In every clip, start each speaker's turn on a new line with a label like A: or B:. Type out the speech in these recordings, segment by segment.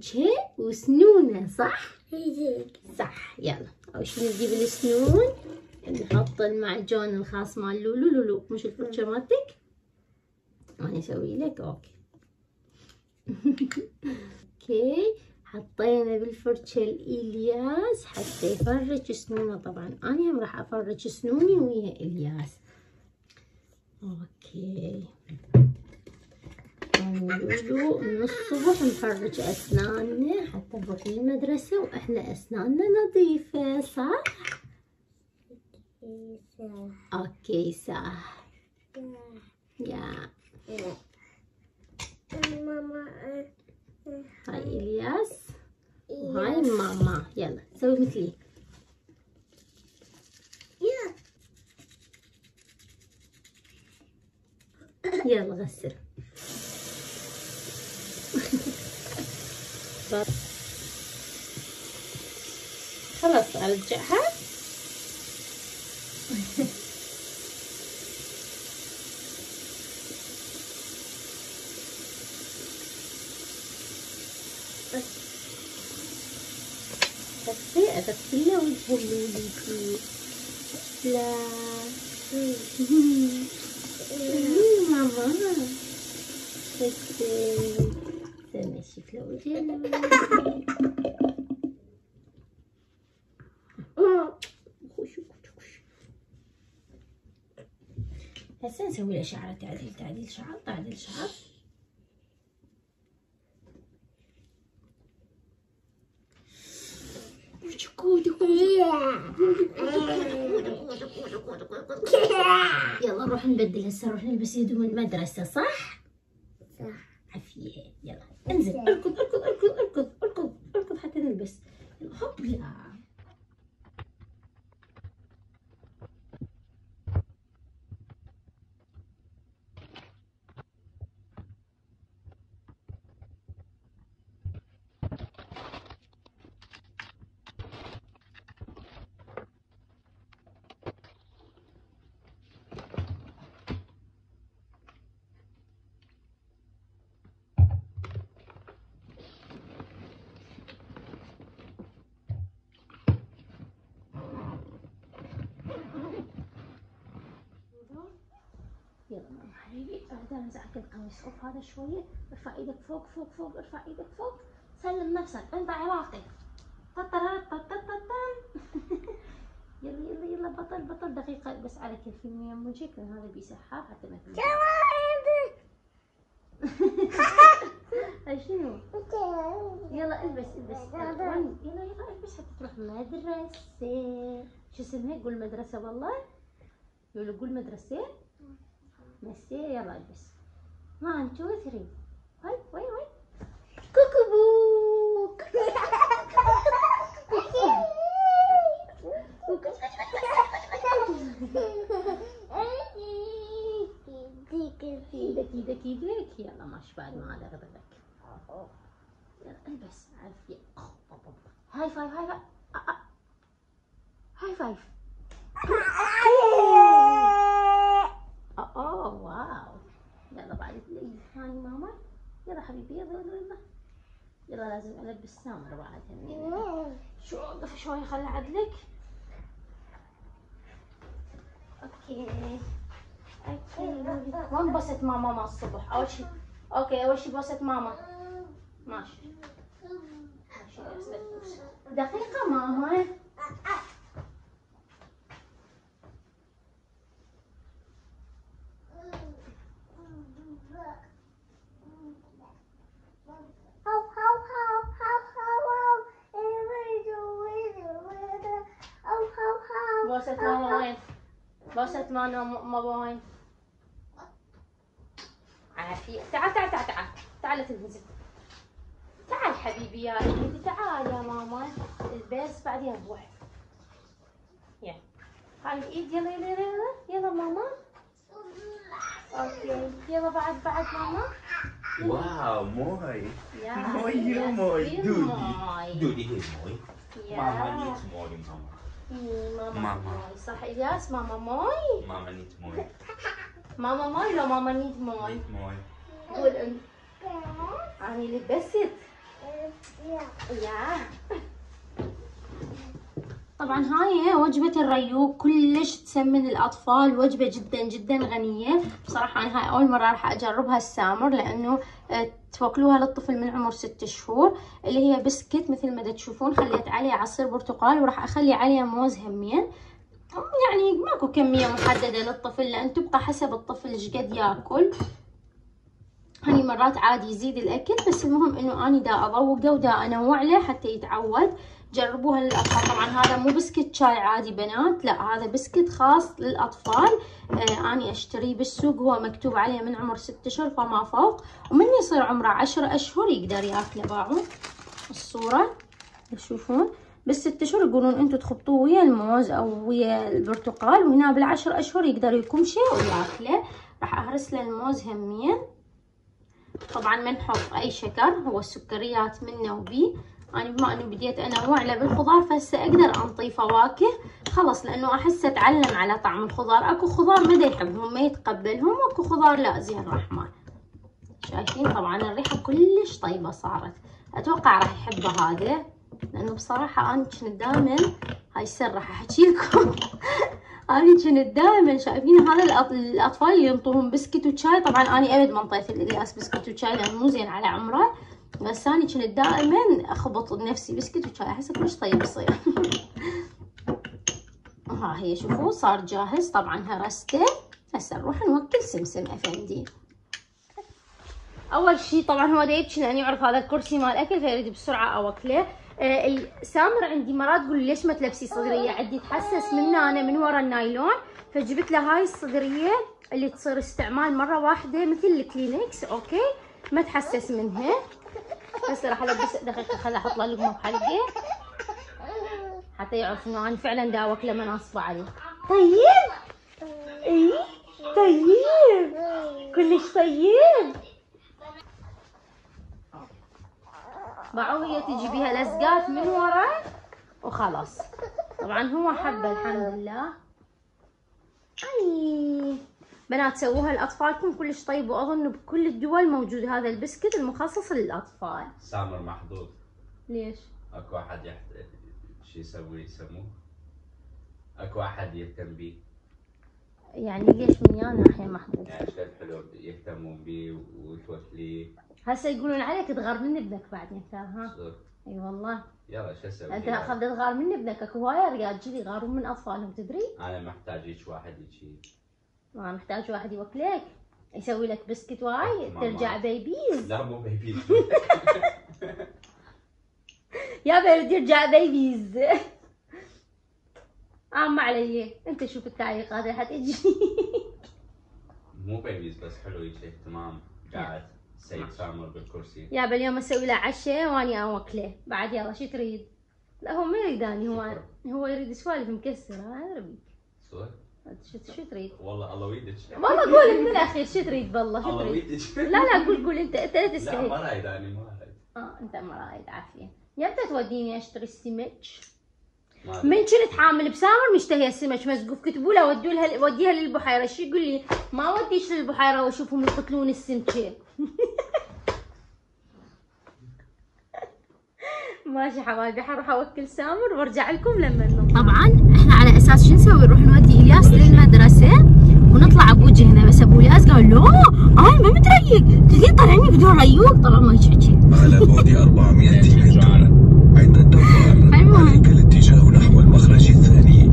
A: وجهه وسنونة صح؟ صح يلا. أول شي نجيب السنون؟ نحط المعجون الخاص مال لولو لولو مش الفرشة مالتك؟ أنا أسوي لك okay. Okay. حطينا بالفرشة الإلياس حتى يفرش سنونة. طبعا أنا هم راح أفرش سنوني ويا إلياس. Okay. لولو من الصبح نفرش أسناننا حتى نروح للمدرسة وإحنا أسناننا نظيفة صح؟ Okay صح. Ja. هاي إلياس. وهاي ماما. يلا سوي مثلي. يلا غسل. خلاص أرجعها. بس اغسلها وجهه لا. ماما. بس وجهه هسه نسوي له شعره تعديل تعديل شعر تعديل شعر يلا نروح نبدل هسه نروح نلبس هدوم المدرسة صح؟
B: صح
A: عافية. يلا انزل أركض أركض أركض أركض أركض أركض حتى نلبس. هوب يا يلا ماما حبيبي بعد نزعك القميص اوف هذا شوية ارفع إيدك فوق فوق فوق ارفع إيدك فوق سلم نفسك انت عراقي يلا يلا يلا بطل بطل دقيقة بس على كلمة من وجهك لأن هذا بيسحاب حتى ما شنو؟ يلا البس البس؟ يلا يلا البس حتى تروح مدرسة شو اسمها؟ قول مدرسة والله يقولوا قول مدرسة مسي يلا البس 1 2 3 وين وين وين كوكو إيدك إيدك إيدك يلا ماشي بعد ما هذا غضبك يلا البس عافية High five high five. آه، آه. High five oh wow يلا بعد هاي ماما. يلا حبيبي يلا يلا يلا. يلا لازم ألبس سامر بعد هني شو أوقف شوي خلي عدلك. Okay. Okay. وين بوست ماما مال الصبح؟ أول شي. Okay أول شي بوست ماما. ماشي. دقيقة ماما بوست ماما وين ماما ماما وين عافية. تعال تعال تعال تعال. تعال تنزل تعال حبيبي يا حبيبي. تعال يا ماما. البس بعدين بروح يلا هاي الايد يلا يلا يلا يلا. ماما. أوكي. يلا بعد بعد ماما.
C: Wow, mooi.
A: يا.
C: Mooi,
A: يا
C: heel mooi.
A: heel
C: Doe
A: mooi.
C: die. Doe die heel mooi.
A: يا
C: Mama niet mooi, mama.
A: إيه، ماما
C: ماما.
A: موي صح إلياس ماما موي
C: Mama niet mooi.
A: ماما موي لو ماما نيت موي
C: Niet mooi.
A: قول أنت أنا لبست يا طبعا هاي وجبة الريوق كلش تسمن الأطفال وجبة جدا جدا غنية. بصراحة أنا هاي أول مرة راح أجربها السامر لأنه آه، توكلوها للطفل من عمر ست شهور اللي هي بسكت مثل ما تشوفون خليت عليه عصير برتقال وراح أخلي عليه موز همين. يعني ماكو كمية محددة للطفل لأن تبقى حسب الطفل إيش قد يأكل. هني مرات عادي يزيد الأكل بس المهم إنه اني دا اضوقه ودا أنوع له حتى يتعود. جربوها للأطفال. طبعا هذا مو بسكت شاي عادي بنات لا هذا بسكت خاص للأطفال. آه اني أشتريه بالسوق هو مكتوب عليه من عمر ست أشهر فما فوق ومن يصير عمره عشر أشهر يقدر ياكله باعوا الصورة تشوفون بالست أشهر يقولون أنتم تخبطوه ويا الموز أو ويا البرتقال وهنا بالعشر أشهر يقدر يكمشه وياكله. راح أهرس له الموز همين. طبعا ما نحط أي شكر هو السكريات منه وبي. أنا بما أني بديت انوع له بالخضار فهسه أقدر انطي فواكه. خلص لأنه أحس أتعلم على طعم الخضار. أكو خضار ما يحبهم ما يتقبلهم. وأكو خضار لا زين الرحمن. شايفين؟ طبعا الريحة كلش طيبة صارت. أتوقع راح يحبه هذا لأنه بصراحة أنا كنت دائما هاي السر راح أحكي لكم. أنا كنت دائما شايفين هذا الأطفال اللي ينطوهم بسكت وشاي. طبعا أنا أبد ما انطيت الياس بسكت وشاي لأنه مو زين على عمره. بس أنا كنت دائما أخبط نفسي بسكت وشاي احس كلش طيب يصير. ها هي شوفوا صار جاهز. طبعا هرسته. هسه نروح نوكل سمسم افندي أول شيء طبعا هو دا يبكي لاني يعرف هذا الكرسي مال اكل فيريد بسرعة أوكله. آه السامر عندي مرات تقول ليش ما تلبسي صدرية؟ عندي تحسس من أنا من ورا النايلون. فجبت له هاي الصدرية اللي تصير استعمال مرة واحدة مثل الكلينكس أوكي؟ ما تحسس منها. هسه راح ألبس دقيقة خلي أحط له لقمة بحلقة. حتى يعرف إنه أنا فعلا داوك لما ناصبه عليه طيب؟ إي؟ طيب. كلش طيب. باعوا هي تجي بيها لزقات من ورا. وخلاص. طبعا هو حبه الحمد لله. اي بنات سووها لاطفالكم كلش طيب وأظن بكل الدول موجود هذا البسكت المخصص للأطفال.
C: سامر محظوظ.
A: ليش؟
C: أكو واحد يحت... شو يسوي؟ يسموه؟ أكو واحد يهتم بيه؟
A: يعني ليش ويانا الحين محظوظ
C: يعني شكل حلو يهتمون بيه وتوكليه
A: هسه يقولون عليك تغار من ابنك بعدين ها؟
C: صدق.
A: أي والله.
C: يلا شو أسوي؟
A: أنت أخذت تغار من ابنك أكو هواية؟ رجال كذي يغارون من أطفالهم تدري؟
C: أنا محتاج هيك واحد يجي.
A: ما محتاج واحد يوكلك يسوي لك بسكت واي. ترجع babies
C: لا مو baby
A: يا بنت يرجع بيبيز عم علي انت شوف التعليقات راح تجي
C: مو بيبيز بس حلو هيك اهتمام. قاعد سيد سامر بالكرسي.
A: يا اليوم أسوي له عشاء وأني اوكله بعد يلا شو تريد؟ لا هو ما يريداني هو هو يريد سوالف مكسرة ربيك
C: صدق
A: شو تريد؟
C: والله الله ويدك
A: والله قول انت الاخير شو تريد بالله؟ شو
C: الله
A: تريد؟
C: ويدك
A: لا لا قول قول أنت أنت لا
C: لا
A: تستحي
C: ما رايد أنا ما رايد.
A: آه أنت ما رايد عافية. يا متى توديني أشتري السمك؟ من كنت حامل بسامر مشتهيه السمك مسقوف. كتبوا له ودوا لها وديها للبحيرة. شو يقول لي؟ ما وديش للبحيرة وأشوفهم يقتلون السمكه ماشي حبايبي حروح أوكل سامر وأرجع لكم لما طبعا إحنا على أساس شو نسوي؟ نروح نودي الياس للمدرسه ونطلع بوجهنا بس ابو الياس قال لا. أنا ما متريق تقدر طلعني بدون ريوق طبعا ما يحكي
B: على بعد 400 متر عند الدوام
A: المهم.
B: عليك الاتجاه نحو المخرج الثاني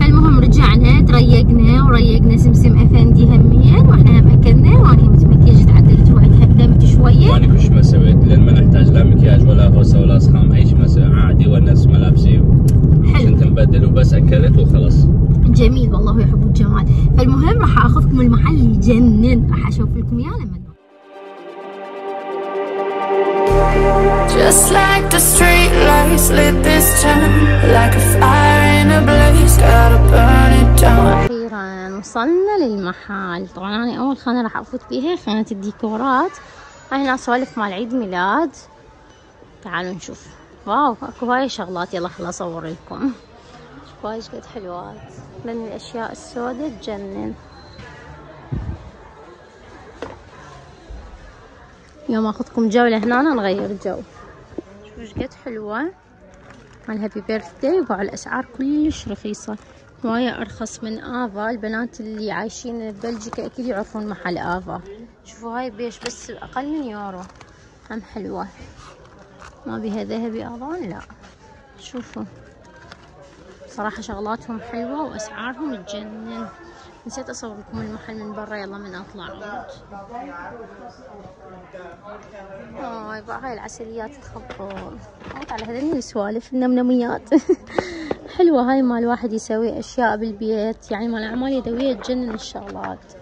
A: فالمهم رجعنا تريقنا وريقنا سمسم افندي همين وإحنا هم اكلنا وأنا متمكيجه تعدلت وعدها قدمت شوية
D: وأنا كل شيء ما سويت لأن ما نحتاج لا مكياج ولا هوسه ولا اسخام اي شيء ما سويت عادي ونس ملابسي
A: حلو
D: كنت مبدل وبس اكلت وخلص
A: جميل والله يحب الجمال فالمهم راح اخذكم المحل أشوف لكم اياه لما نروح.
E: Just like the street lights lit this town Like a fire in a blaze, gotta burn it down.
A: أخيرا وصلنا للمحل. طبعا أنا أول خانة راح أفوت بيها خانة الديكورات. هاي هنا سوالف مال عيد ميلاد. تعالوا نشوف. واو أكو هاي شغلات. يلا خل اصور لكم شوفوا هاي قد حلوات. من الأشياء السوداء تجنن. يوم أخذكم جولة هنا نغير جو. شوفوا إيش قد حلوة؟ مال happy birthday وباوعوا الأسعار كلش رخيصة. هواية أرخص من آفا. البنات اللي عايشين ببلجيكا أكيد يعرفون محل آفا. شوفوا هاي بيش بس أقل من يورو. هم حلوة. ما بيها ذهبي أظن لا. شوفوا. صراحة شغلاتهم حلوة وأسعارهم تجنن نسيت أصور لكم المحل من برا يلا من عود هاي بقى هاي العسليات تخبل. على هذني السوالف النمنميات. حلوة هاي مال واحد يسوي أشياء بالبيت يعني مال أعمال يدوية تجنن الشغلات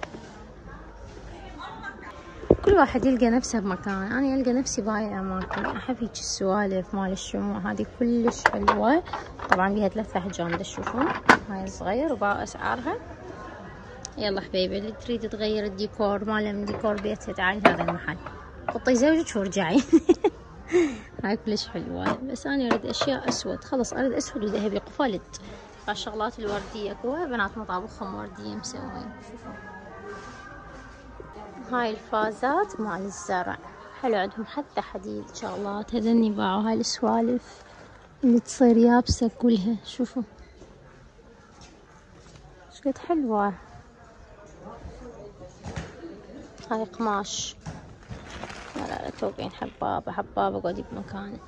A: كل واحد يلقى نفسه بمكان. أنا ألقى نفسي بهاي الأماكن أحب هيك السوالف مال الشموع هذه كلش حلوة. طبعا بيها ثلاثة أحجام تشوفون هاي صغير وباوعوا أسعارها. يلا حبيبي اللي تريد تغير الديكور ماله من ديكور بيتها تعالي هذا المحل. حطي زوجك وارجعي هاي كلش حلوة. بس أنا أريد أشياء أسود. خلص أريد أسود وذهبي. قفلت. الشغلات الوردية. كوها بنات مطابخهم وردية مسوين. هاي الفازات مال الزرع. حلو عندهم حتى حديد شغلات هذني باعوا هاي السوالف اللي تصير يابسة كلها. شوفوا. شقد حلوة. هاي قماش. لا لا لا توقعين حبابة حبابة قعدي بمكانك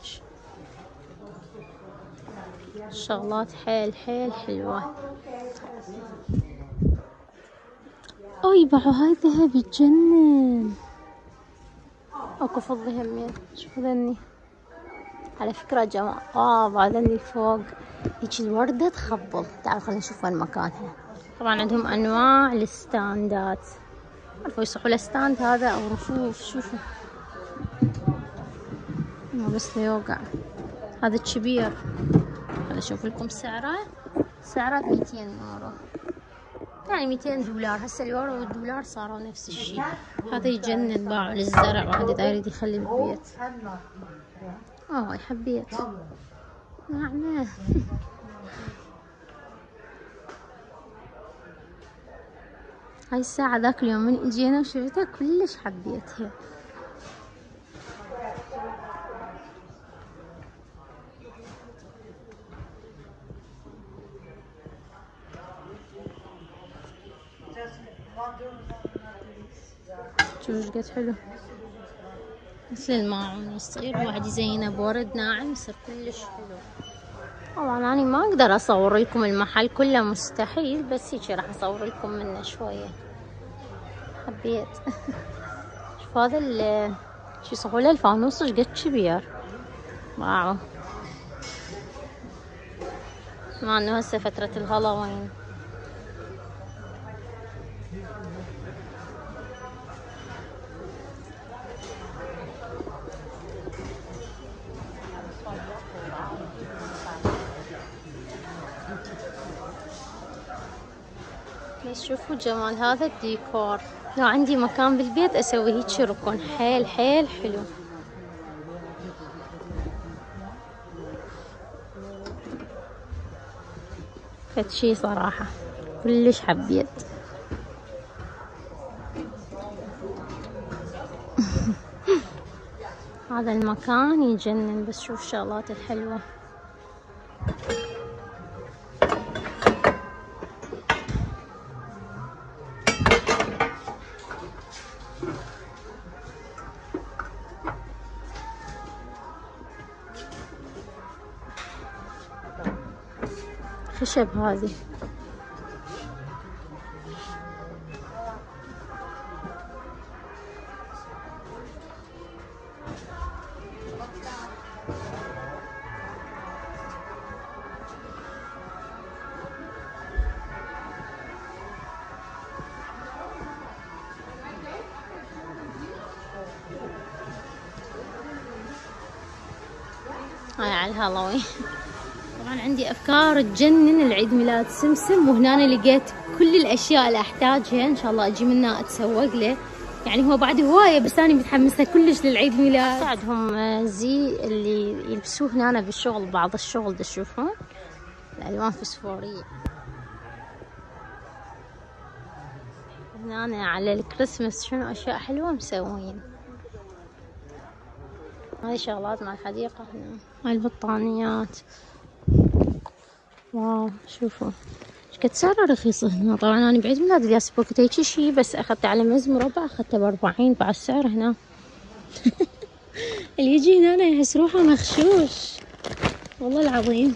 A: شغلات حيل حيل حلوة. أوي باعوا هاي ذهب يتجنن. اكو فضي همين شوفوا ذني. على فكرة جماعة آه ذني فوق. هيك الوردة تخبل تعالوا خلينا نشوف وين مكانها. طبعا عندهم أنواع ال stand ات يصيحوا ال stand هذا أو رفوف شوفوا. ما بس يوقع. هذا الكبير هذا أشوف لكم سعره. سعره 200 يورو. يعني 200 دولار. هسه اليورو والدولار صاروا نفس الشيء. هذا يجنن باوعوا للزرع وهذا دا يريد يخلي بالبيت آه حبيت نعمة هاي الساعة ذاك اليوم من اجينا وشفتها كلش حبيتها. شوف إيش قد حلو. مثل الماعون يصير واحد يزينه بورد ناعم يصير كلش حلو. طبعا أنا ما أقدر أصور لكم المحل كله مستحيل بس هيك راح أصور لكم منه شوية. حبيت. شوف هذا ال شو يصيحوا له؟ الفانوس إيش قد كبير واو. مع أنه هسه فترة الهالوين. بس شوفوا جمال هذا الديكور. لو عندي مكان بالبيت أسوي هيك ركن. حيل حيل حلو. فد شي صراحة. كلش حبيت. هذا المكان يجنن بس شوف الشغلات الحلوة خشب هذه. افكار تجنن العيد ميلاد سمسم وهنا لقيت كل الأشياء اللي أحتاجها. إن شاء الله أجي منها أتسوق له. يعني هو بعد هواية بس أنا متحمسة كلش للعيد ميلاد. عندهم آه، زي اللي يلبسوه هنا بالشغل بعض الشغل تشوفون؟ الألوان فسفورية هنا على الكريسماس شنو أشياء حلوة مسوين. هذه شغلات مع الحديقة هنا. هاي البطانيات. واو شوفوا. إيش قد سعرها رخيصة هنا؟ طبعا أنا بعيد ميلاد الياس بوقت هيك شي بس اخذته على مز مربع اخذته بأربعين بعد السعر هنا. اللي يجي هنا يحس روحه مغشوش والله العظيم.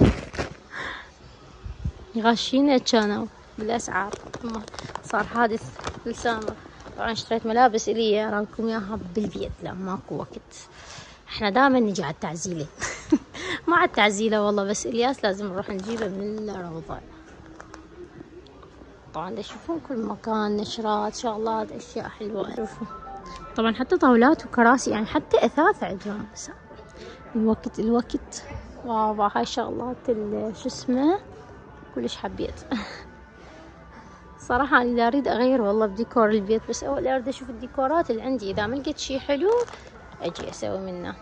A: غاشين كانوا بالأسعار. أما صار حادث لسامر طبعا اشتريت ملابس إلي اراكم إياها بالبيت لا ماكو وقت. إحنا دائما نجي على التعزيلة. ما على التعزيلة والله بس إلياس لازم نروح نجيبه من الروضه طبعا تشوفون كل مكان نشرات شغلات أشياء حلوة. شوفوا. طبعا حتى طاولات وكراسي يعني حتى إثاث عندهم بس الوقت الوقت. واو هاي شغلات شو اسمه؟ كلش حبيت. صراحة أنا إذا أريد أغير والله بديكور البيت بس أول أريد أشوف الديكورات اللي عندي. إذا ما لقيت شي حلو أجي أسوي منه.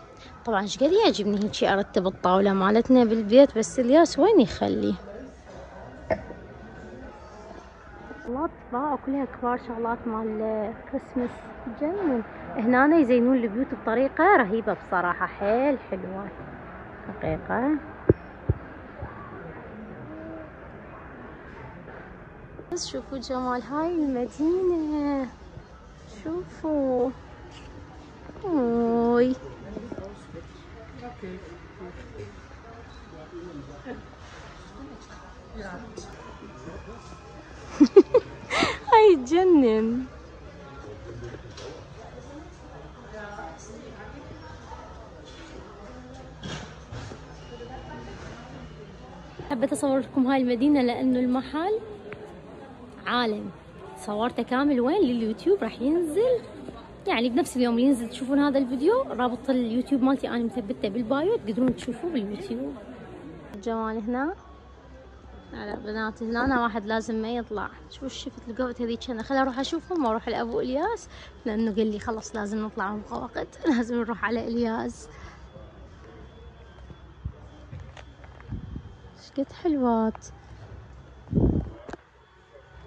A: طبعا إيش قد يعجبني هيك شي أرتب الطاولة مالتنا بالبيت بس الياس وين يخلي؟ شغلات باعوا كلها كبار شغلات مال كريسمس تجنن هنا يزينون البيوت بطريقة رهيبة بصراحة. حيل حلوة. حقيقة. بس شوفوا جمال هاي المدينة. شوفوا. أوي. هاي تجنن حبيت اصور لكم هاي المدينة لأنه المحل عالم. صورته كامل وين؟ لليوتيوب راح ينزل. يعني بنفس اليوم اللي ينزل تشوفون هذا الفيديو رابط اليوتيوب مالتي أنا مثبتة بالبايو تقدرون تشوفوه باليوتيوب. الجمال هنا لا بنات هنا واحد لازم ما يطلع. شوفوا شفت القوت هذيك أنا خليني أروح أشوفهم وأروح لأبو إلياس لأنه قال لي خلص لازم نطلع ونبغى وقت. لازم نروح على إلياس. قد حلوات.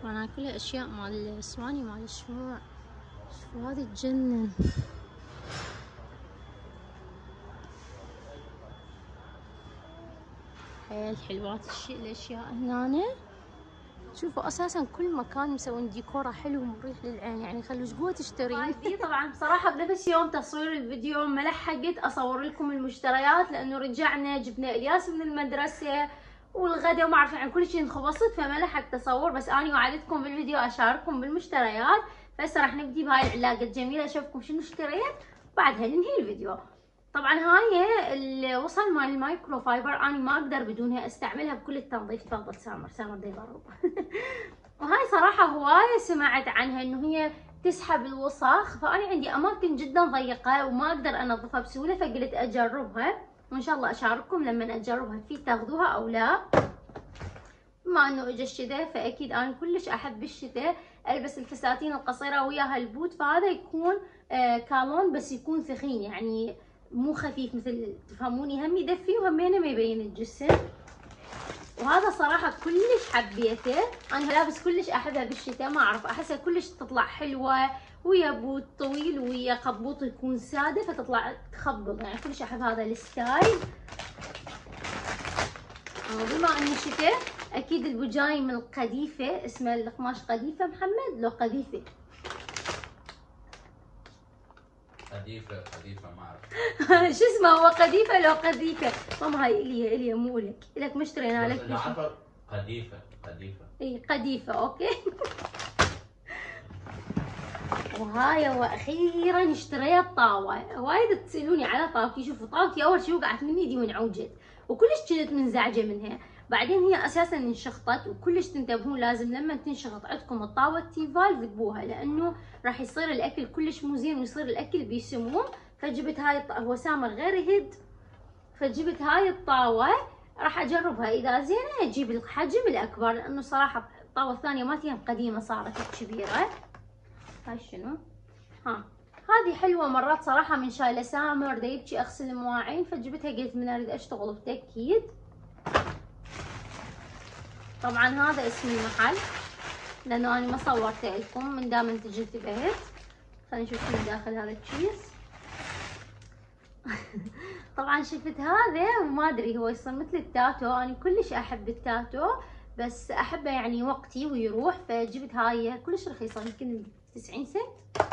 A: وأنا كلها اشياء مال السواني مال الشموع. هذه تجنن حيل حلوات الشيء الأشياء هنا شوفوا أساسا كل مكان مسوين ديكورة حلو ومريح للعين يعني خلوا إيش قوه تشترين دي طبعا بصراحة بنفس يوم تصوير الفيديو ما لحقت أصور لكم المشتريات لأنه رجعنا جبنا إلياس من المدرسة والغدا وما أعرف يعني كل شيء انخبصت فما لحقت اتصور بس اني وعدتكم بالفيديو أشارككم بالمشتريات. فهسه راح نبدي بهاي العلاقة الجميلة. أشوفكم شنو اشتريت بعدها ننهي الفيديو. طبعا هاي الوصل مال المايكرو فايبر أنا ما أقدر بدونها أستعملها بكل التنظيف. تفضل سامر. سامر دي ضرب وهاي صراحة هواية سمعت عنها إنه هي تسحب الوسخ فأنا عندي أماكن جدا ضيقة وما أقدر انظفها بسهولة فقلت أجربها. وإن شاء الله أشارككم لما أجربها في تاخذوها أو لا. بما انه اجى الشتاء فأكيد أنا كلش أحب بالشتاء ألبس الفساتين القصيرة وياها البوت فهذا يكون آه كالون بس يكون ثخين يعني مو خفيف مثل تفهموني؟ هم يدفي وهمينه ما يبين الجسم. وهذا صراحة كلش حبيته. أنا لابس كلش احبها بالشتاء ما أعرف احسها كلش تطلع حلوة ويا بوت طويل ويا قبوط يكون سادة فتطلع تخبل. يعني كلش أحب هذا ال style. وبما إنه شتاء أكيد البجاي من القديفة اسمه القماش قديفة محمد لو قديفة
C: قديفة قديفة ما أعرف.
A: شو اسمه؟ هو قديفة لو قديفة ماما هاي إلي إلي مو لك. لك مشترينا لك
C: قديفة قديفة
A: إي قديفة أوكي. وهاي وأخيرا اشتريت طاوة وايد تسألوني على طاوتي شوفوا طاوتي أول شي وقعت مني دي وانعوجت وكلش كنت منزعجة منها. بعدين هي أساسا انشخطت وكلش تنتبهون لازم لما تنشخط عندكم الطاوة تيفال ذبوها لأنه راح يصير الأكل كلش مو زين ويصير الأكل بسموم فجبت هاي. هو سامر غير يهد فجبت هاي الطاوة راح أجربها. إذا زينة أجيب الحجم الأكبر لأنه صراحة الطاوة الثانية مالتي قديمة صارت كبيرة. هاي شنو؟ ها هذه حلوة مرات صراحة من شايلة سامر دا يبكي أغسل المواعين. فجبتها قلت من أريد أشتغل بتأكيد. طبعا هذا اسم المحل لأنه أنا ما صورته لكم من دام أنت انتبهت خلينا نشوف شنو داخل هذا الكيس. طبعا شفت هذا وما أدري هو يصير مثل التاتو. أنا كلش أحب التاتو بس أحبه يعني وقتي ويروح فجبت هاي كلش رخيصة يمكن 90 سنت.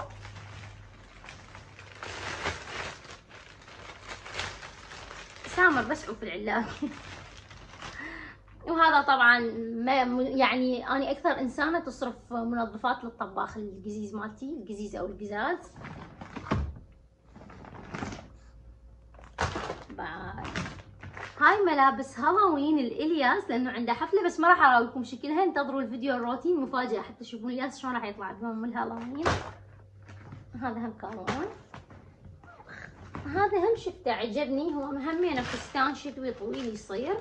A: سامر بس عوف العلاب وهذا طبعا ما يعني أنا أكثر إنسانة تصرف منظفات للطباخ القزيز مالتي القزيز أو القزاز بعد هاي ملابس هالوين الإلياس لأنه عنده حفلة بس ما راح أراويكم شكلها. انتظروا الفيديو الروتين مفاجأة حتى تشوفون الياس شلون راح يطلع بهم الهالوين هذا هم كالون هذا هم شفتة عجبني. هو مهمين فستان شتوي طويل يصير.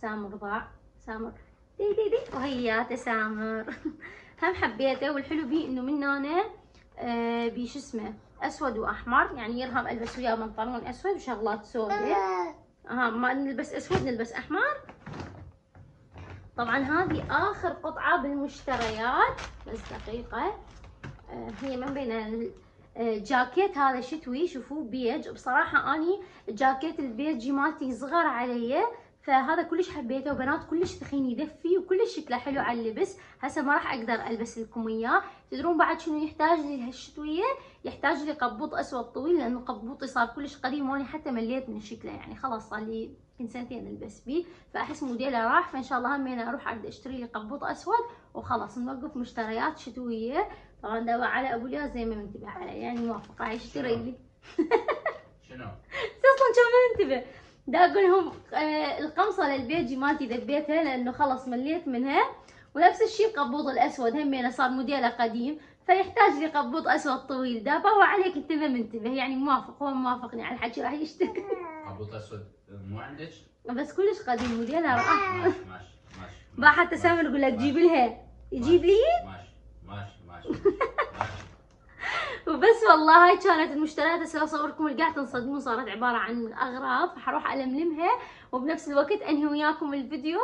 A: سامر ضاع. سامر دي دي دي. وهياته سامر هم حبيته والحلو بيه إنه من هنا آه بي شو اسمه؟ أسود وأحمر. يعني يرهم ألبس وياه بنطلون أسود وشغلات سوداء. ها ما نلبس أسود نلبس أحمر. طبعا هذه آخر قطعة بالمشتريات. بس دقيقة. آه هي من بين آه، جاكيت. هذا شتوي. شوفوه بيج. بصراحه أني جاكيت البيج مالتي صغر علي. فهذا كلش حبيته وبنات كلش ثخين يدفي وكلش شكله حلو على اللبس. هسه ما راح أقدر ألبس لكم إياه. تدرون بعد شنو يحتاج لي هالشتوية؟ يحتاج لي قبوط أسود طويل لأنه قبوطي صار كلش قديم وأنا حتى مليت من شكله. يعني خلاص صار لي يمكن سنتين ألبس بيه. فأحس موديله راح فإن شاء الله همين أروح عند أشتري لي قبوط أسود وخلاص نوقف مشتريات شتوية. طبعا دوا على أبو الياس زي ما منتبه عليه يعني موافقة. يشتري لي
C: شنو؟
A: أصلا كان ما منتبه دا أقول لهم آه القمصة للبيجي مالتي ذبيتها لأنه خلص مليت منها. ونفس الشيء القبوط الأسود همينه صار موديله قديم فيحتاج لي قبوط أسود طويل. دا هو عليك انت ما منتبه يعني موافق هو موافقني على الحكي راح يشتري.
C: قبوط أسود مو عندك؟
A: بس كلش قديم موديلها راح.
C: ماشي ماشي ماشي
A: حتى سامر يقول لك جيب لها. يجيب لي؟
C: ماشي ماشي ماشي.
A: وبس والله هاي كانت المشتريات. هسه اصوركم اللي قاعد تنصدمون صارت عبارة عن أغراض فحروح ألملمها. وبنفس الوقت أنهي وياكم الفيديو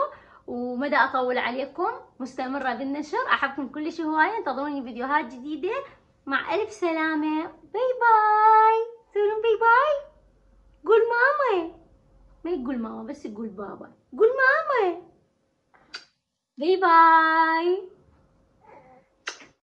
A: ومدى أطول عليكم. مستمرة بالنشر. أحبكم كلش هواية. انتظروني فيديوهات جديدة. مع ألف سلامة. bye bye. تقولون bye bye؟ قول ماما. ما يقول ماما بس يقول بابا. قول ماما. bye bye.